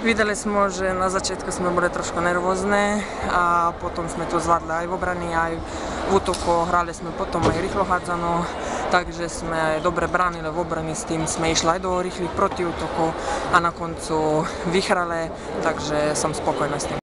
Videli smo že na začiatku sme boli trošku nervózne a potom sme to zvládli aj v obrani, aj v útoku. Hrali sme potom aj rýchlo hádzano, takže sme aj dobre bránili v obrani, s tým sme išli aj do rýchlych protiútokov a na koncu vyhrali, takže som spokojná s tým.